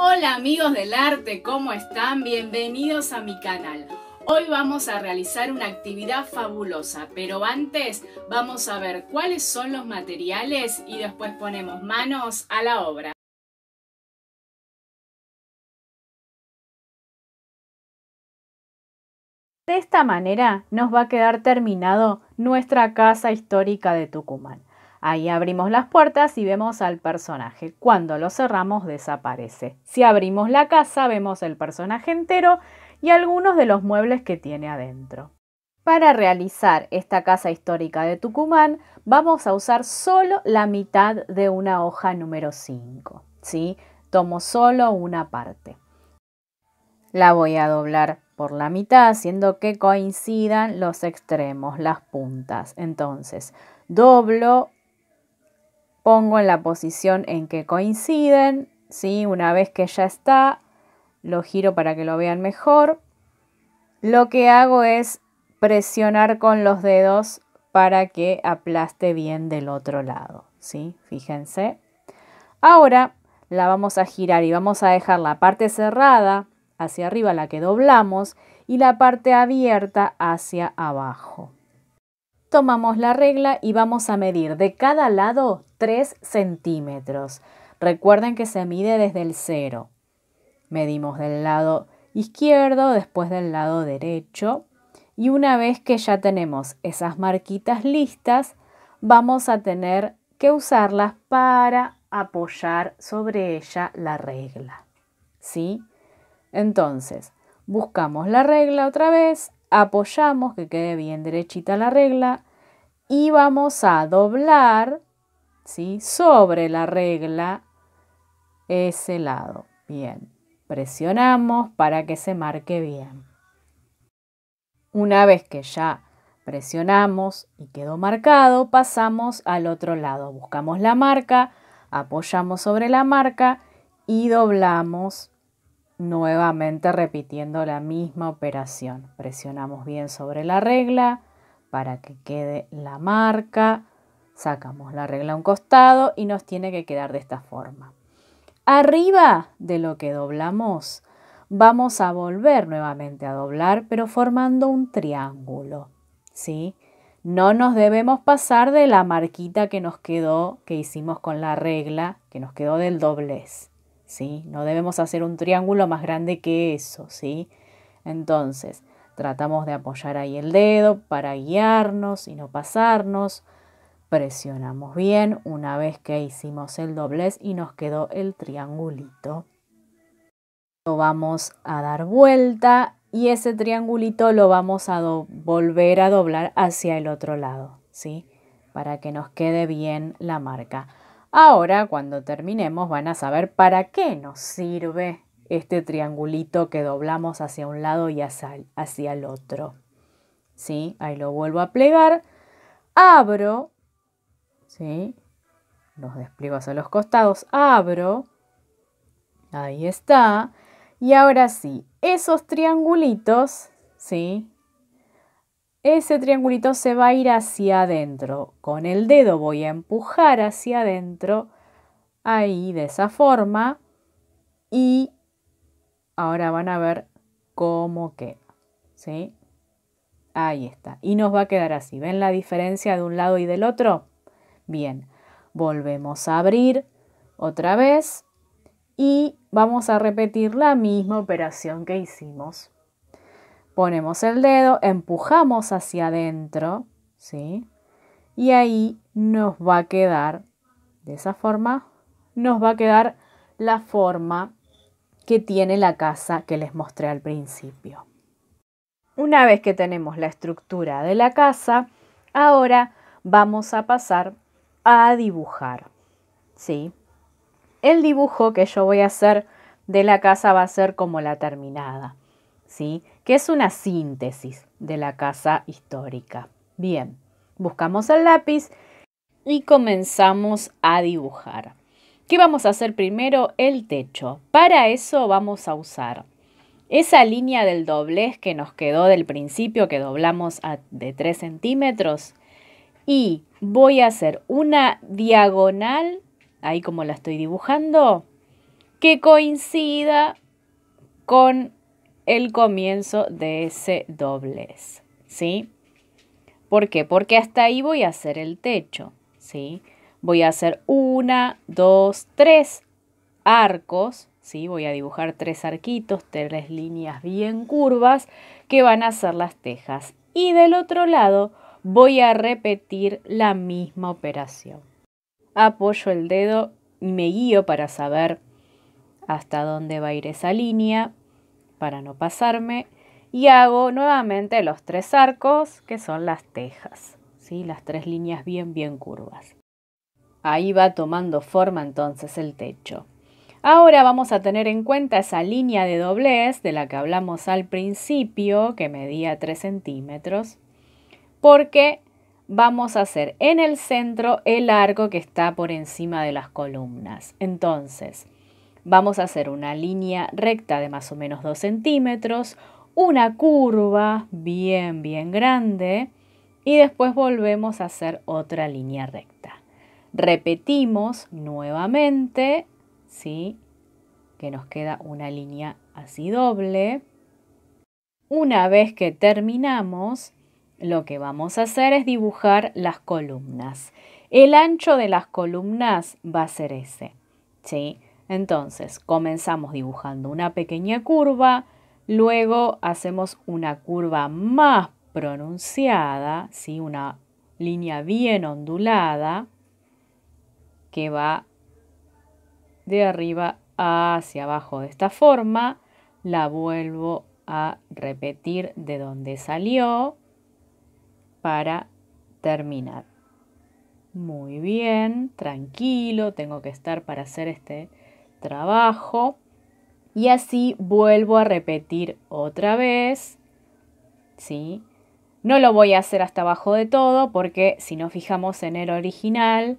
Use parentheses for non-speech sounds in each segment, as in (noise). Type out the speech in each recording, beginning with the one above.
Hola amigos del arte, ¿cómo están? Bienvenidos a mi canal. Hoy vamos a realizar una actividad fabulosa, pero antes vamos a ver cuáles son los materiales y después ponemos manos a la obra. De esta manera nos va a quedar terminado nuestra casa histórica de Tucumán. Ahí abrimos las puertas y vemos al personaje. Cuando lo cerramos desaparece. Si abrimos la casa vemos el personaje entero y algunos de los muebles que tiene adentro. Para realizar esta casa histórica de Tucumán vamos a usar solo la mitad de una hoja número 5. ¿sí? Tomo solo una parte. La voy a doblar por la mitad, haciendo que coincidan los extremos, las puntas. Entonces, doblo, pongo en la posición en que coinciden, ¿sí? Una vez que ya está, lo giro para que lo vean mejor. Lo que hago es presionar con los dedos para que aplaste bien del otro lado, ¿sí? Fíjense. Ahora la vamos a girar y vamos a dejar la parte cerrada hacia arriba la que doblamos y la parte abierta hacia abajo. Tomamos la regla y vamos a medir de cada lado 3 centímetros. Recuerden que se mide desde el cero. Medimos del lado izquierdo, después del lado derecho. Y una vez que ya tenemos esas marquitas listas, vamos a tener que usarlas para apoyar sobre ella la regla. ¿Sí? Entonces, buscamos la regla otra vez, apoyamos que quede bien derechita la regla y vamos a doblar ¿sí? sobre la regla ese lado. Bien, presionamos para que se marque bien. Una vez que ya presionamos y quedó marcado, pasamos al otro lado. Buscamos la marca, apoyamos sobre la marca y doblamos nuevamente repitiendo la misma operación. Presionamos bien sobre la regla para que quede la marca, sacamos la regla a un costado y nos tiene que quedar de esta forma. Arriba de lo que doblamos, vamos a volver nuevamente a doblar, pero formando un triángulo. ¿sí? No nos debemos pasar de la marquita que nos quedó, que hicimos con la regla, que nos quedó del doblez. ¿Sí? No debemos hacer un triángulo más grande que eso, ¿sí? Entonces, tratamos de apoyar ahí el dedo para guiarnos y no pasarnos. Presionamos bien una vez que hicimos el doblez y nos quedó el triangulito. Lo vamos a dar vuelta y ese triangulito lo vamos a volver a doblar hacia el otro lado, ¿sí? Para que nos quede bien la marca. Ahora, cuando terminemos, van a saber para qué nos sirve este triangulito que doblamos hacia un lado y hacia, el otro. ¿Sí? Ahí lo vuelvo a plegar. Abro. ¿Sí? Los despliego hacia los costados. Abro. Ahí está. Y ahora sí, esos triangulitos, ¿sí? Ese triangulito se va a ir hacia adentro. Con el dedo voy a empujar hacia adentro, ahí de esa forma. Y ahora van a ver cómo queda. ¿Sí? Ahí está. Y nos va a quedar así. ¿Ven la diferencia de un lado y del otro? Bien. Volvemos a abrir otra vez y vamos a repetir la misma operación que hicimos ponemos el dedo, empujamos hacia adentro, ¿sí? Y ahí nos va a quedar, de esa forma, nos va a quedar la forma que tiene la casa que les mostré al principio. Una vez que tenemos la estructura de la casa, ahora vamos a pasar a dibujar, ¿sí? El dibujo que yo voy a hacer de la casa va a ser como la terminada, ¿sí? Que es una síntesis de la casa histórica. Bien, buscamos el lápiz y comenzamos a dibujar. ¿Qué vamos a hacer primero? El techo. Para eso vamos a usar esa línea del doblez que nos quedó del principio, que doblamos de 3 centímetros, y voy a hacer una diagonal, ahí como la estoy dibujando, que coincida con el comienzo de ese doblez, ¿sí? ¿Por qué? Porque hasta ahí voy a hacer el techo, ¿sí? Voy a hacer una, dos, tres arcos, ¿sí? Voy a dibujar tres arquitos, tres líneas bien curvas que van a ser las tejas. Y del otro lado voy a repetir la misma operación. Apoyo el dedo y me guío para saber hasta dónde va a ir esa línea para no pasarme y hago nuevamente los tres arcos que son las tejas, ¿sí? las tres líneas bien bien curvas. Ahí va tomando forma entonces el techo. Ahora vamos a tener en cuenta esa línea de doblez de la que hablamos al principio, que medía 3 centímetros, porque vamos a hacer en el centro el arco que está por encima de las columnas. Entonces, vamos a hacer una línea recta de más o menos 2 centímetros, una curva bien, bien grande, y después volvemos a hacer otra línea recta. Repetimos nuevamente ¿sí? Que nos queda una línea así doble. Una vez que terminamos, lo que vamos a hacer es dibujar las columnas. El ancho de las columnas va a ser ese, ¿sí? Entonces, comenzamos dibujando una pequeña curva, luego hacemos una curva más pronunciada, ¿sí? Una línea bien ondulada que va de arriba hacia abajo de esta forma. La vuelvo a repetir de donde salió para terminar. Muy bien, tranquilo, tengo que estar para hacer este trabajo. Y así vuelvo a repetir otra vez. ¿Sí? No lo voy a hacer hasta abajo de todo porque si nos fijamos en el original,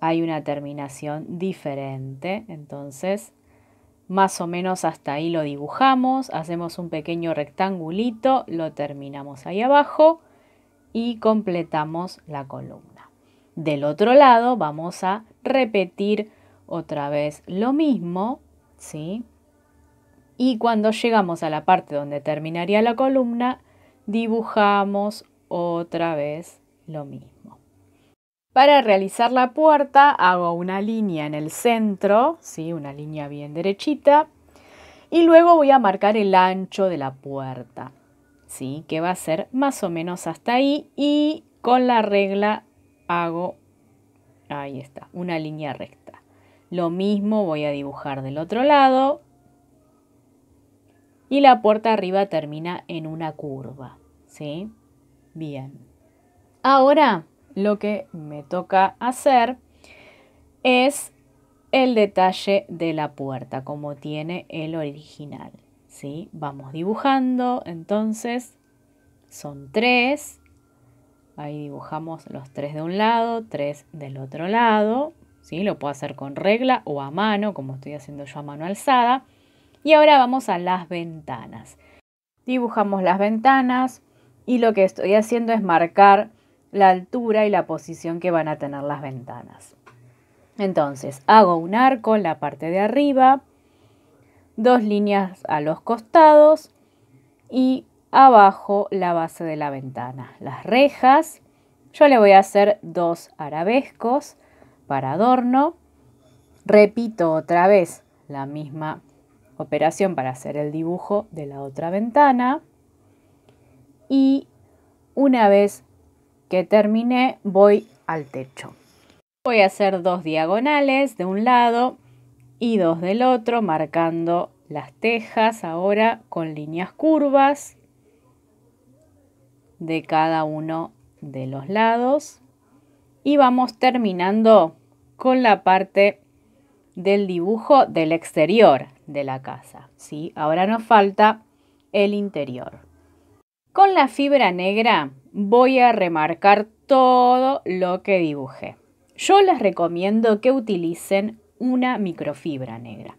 hay una terminación diferente. Entonces, más o menos hasta ahí lo dibujamos, hacemos un pequeño rectangulito, lo terminamos ahí abajo y completamos la columna. Del otro lado vamos a repetir otra vez lo mismo, ¿sí? Y cuando llegamos a la parte donde terminaría la columna, dibujamos otra vez lo mismo. Para realizar la puerta hago una línea en el centro, ¿sí? una línea bien derechita, y luego voy a marcar el ancho de la puerta, ¿sí? que va a ser más o menos hasta ahí, y con la regla hago, ahí está, una línea recta. Lo mismo voy a dibujar del otro lado, y la puerta arriba termina en una curva, ¿sí? Bien. Ahora lo que me toca hacer es el detalle de la puerta, como tiene el original. ¿sí? Vamos dibujando, entonces son tres. Ahí dibujamos los tres de un lado, tres del otro lado. ¿Sí? Lo puedo hacer con regla o a mano, como estoy haciendo yo a mano alzada. Y ahora vamos a las ventanas. Dibujamos las ventanas y lo que estoy haciendo es marcar la altura y la posición que van a tener las ventanas. Entonces, hago un arco en la parte de arriba, dos líneas a los costados y abajo la base de la ventana. Las rejas, yo le voy a hacer dos arabescos para adorno. Repito otra vez la misma operación para hacer el dibujo de la otra ventana. Y una vez que terminé, voy al techo. Voy a hacer dos diagonales de un lado y dos del otro, marcando las tejas ahora con líneas curvas de cada uno de los lados. Y vamos terminando con la parte del dibujo del exterior de la casa. ¿sí? Ahora nos falta el interior. Con la fibra negra voy a remarcar todo lo que dibujé. Yo les recomiendo que utilicen una microfibra negra.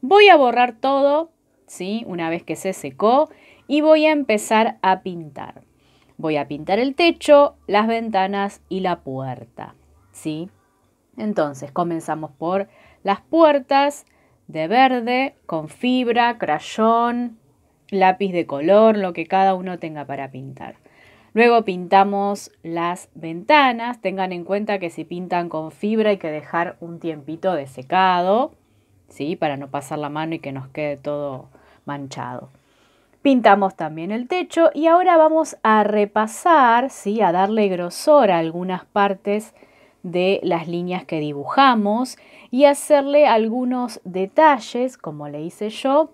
Voy a borrar todo, ¿sí? Una vez que se secó y voy a empezar a pintar. Voy a pintar el techo, las ventanas y la puerta, ¿sí? Entonces, comenzamos por las puertas. de verde con fibra, crayón, lápiz de color, lo que cada uno tenga para pintar. Luego pintamos las ventanas. Tengan en cuenta que si pintan con fibra hay que dejar un tiempito de secado, ¿sí? Para no pasar la mano y que nos quede todo manchado. Pintamos también el techo y ahora vamos a repasar, ¿sí? A darle grosor a algunas partes de las líneas que dibujamos y hacerle algunos detalles, como le hice yo,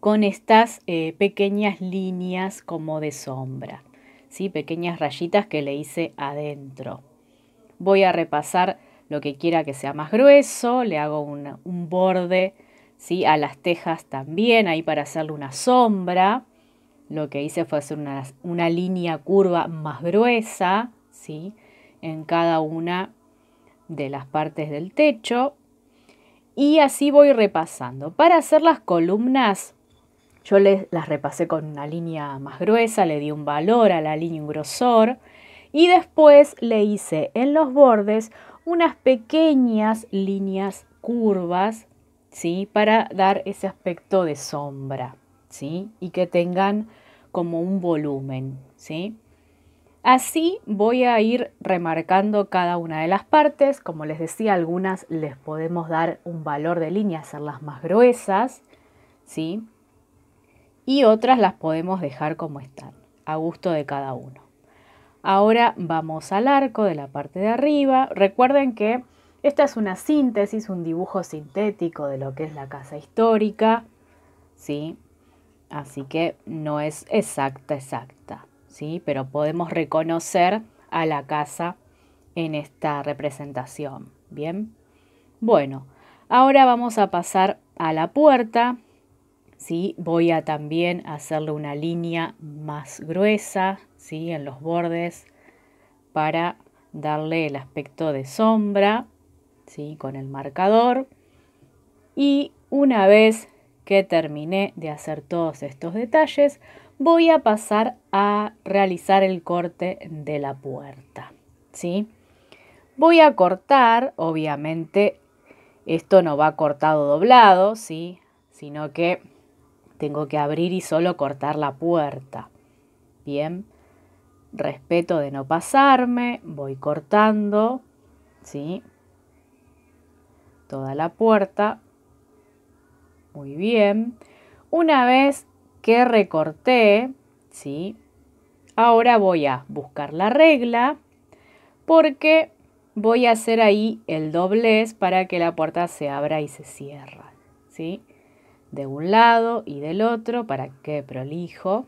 con estas eh, pequeñas líneas como de sombra, ¿sí? pequeñas rayitas que le hice adentro. Voy a repasar lo que quiera que sea más grueso, le hago un borde ¿sí? a las tejas también, ahí para hacerle una sombra. Lo que hice fue hacer una, una línea curva más gruesa ¿sí? En cada una de las partes del techo. Y así voy repasando. Para hacer las columnas yo las repasé con una línea más gruesa, le di un valor a la línea, un grosor, y después le hice en los bordes unas pequeñas líneas curvas, ¿sí? Para dar ese aspecto de sombra, ¿sí? Y que tengan como un volumen, ¿sí? Así voy a ir remarcando cada una de las partes. Como les decía, algunas les podemos dar un valor de línea, hacerlas más gruesas, ¿sí? y otras las podemos dejar como están, a gusto de cada uno. Ahora vamos al arco de la parte de arriba. Recuerden que esta es una síntesis, un dibujo sintético de lo que es la casa histórica, ¿sí? Así que no es exacta, exacta, ¿sí? Pero podemos reconocer a la casa en esta representación, ¿bien? Bueno, ahora vamos a pasar a la puerta ¿sí? Voy a también hacerle una línea más gruesa, ¿sí? En los bordes para darle el aspecto de sombra, ¿sí? Con el marcador. Y una vez que terminé de hacer todos estos detalles, voy a pasar a realizar el corte de la puerta, ¿sí? Voy a cortar, obviamente, esto no va cortado doblado, ¿sí? Sino que tengo que abrir y solo cortar la puerta. Bien, respeto de no pasarme, voy cortando, ¿sí? Toda la puerta. Muy bien. Una vez que recorté, ¿sí? Ahora voy a buscar la regla porque voy a hacer ahí el doblez para que la puerta se abra y se cierra, ¿sí? de un lado y del otro para que prolijo.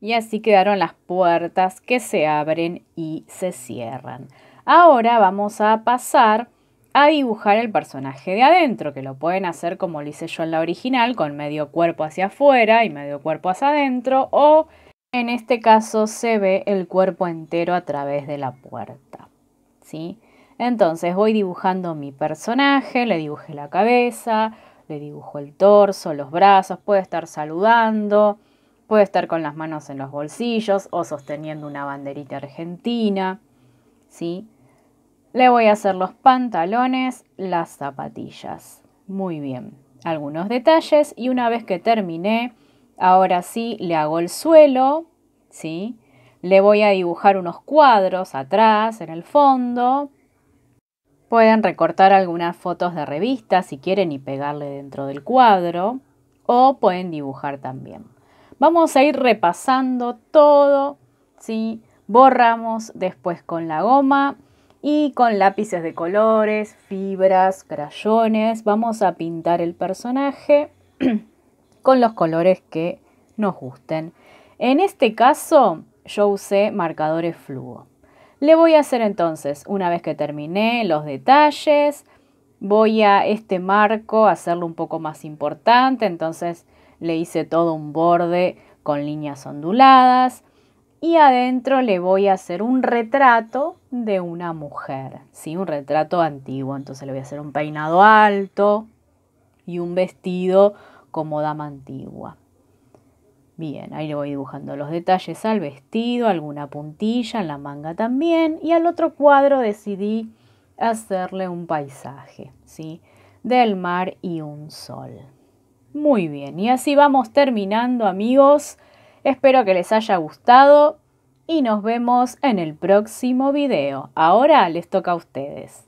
Y así quedaron las puertas que se abren y se cierran. Ahora vamos a pasar a dibujar el personaje de adentro, que lo pueden hacer como lo hice yo en la original, con medio cuerpo hacia afuera y medio cuerpo hacia adentro, o en este caso se ve el cuerpo entero a través de la puerta. ¿sí? Entonces voy dibujando mi personaje, le dibujé la cabeza, le dibujo el torso, los brazos, puede estar saludando, puede estar con las manos en los bolsillos o sosteniendo una banderita argentina, ¿sí? Le voy a hacer los pantalones, las zapatillas. Muy bien. Algunos detalles y una vez que terminé, ahora sí le hago el suelo, ¿sí? Le voy a dibujar unos cuadros atrás, en el fondo, Pueden recortar algunas fotos de revistas si quieren y pegarle dentro del cuadro o pueden dibujar también. Vamos a ir repasando todo, ¿sí? Borramos después con la goma y con lápices de colores, fibras, crayones. Vamos a pintar el personaje (clears throat) con los colores que nos gusten. En este caso yo usé marcadores fluo. Le voy a hacer entonces, una vez que terminé los detalles, voy a este marco hacerlo un poco más importante, entonces le hice todo un borde con líneas onduladas y adentro le voy a hacer un retrato de una mujer, ¿sí? un retrato antiguo, entonces le voy a hacer un peinado alto y un vestido como dama antigua. Bien, ahí le voy dibujando los detalles al vestido, alguna puntilla en la manga también. Y al otro cuadro decidí hacerle un paisaje, ¿sí? del mar y un sol. Muy bien, y así vamos terminando amigos. Espero que les haya gustado y nos vemos en el próximo video. Ahora les toca a ustedes.